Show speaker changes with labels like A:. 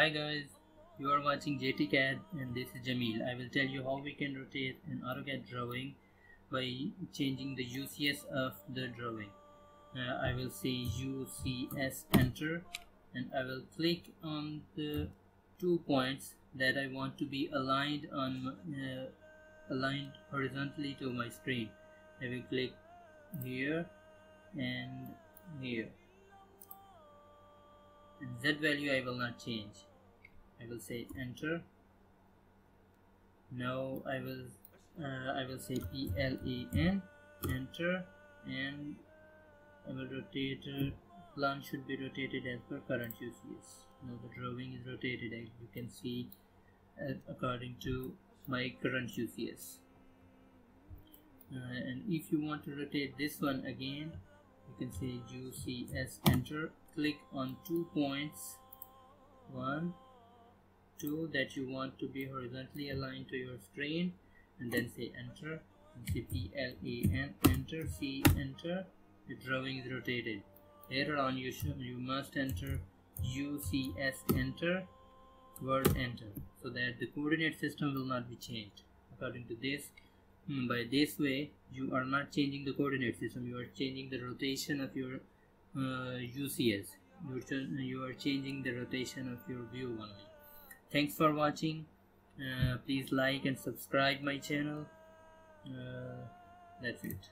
A: Hi guys, you are watching JTCAD and this is Jamil. I will tell you how we can rotate an AutoCAD drawing by changing the UCS of the drawing. Uh, I will say UCS enter and I will click on the two points that I want to be aligned on uh, aligned horizontally to my screen. I will click here and here z value I will not change I will say enter. Now I will uh, I will say PLAN enter and I will rotate uh, plan should be rotated as per current UCS now the drawing is rotated as you can see uh, according to my current UCS uh, and if you want to rotate this one again you can say UCS enter click on two points two that you want to be horizontally aligned to your screen and then say enter and say PLAN enter C enter the drawing is rotated. Later on you should you must enter UCS enter world enter so that the coordinate system will not be changed. According to this hmm, by this way you are not changing the coordinate system you are changing the rotation of your uh, UCS you're, you are changing the rotation of your view only thanks for watching. Uh, please like and subscribe my channel. Uh, that's it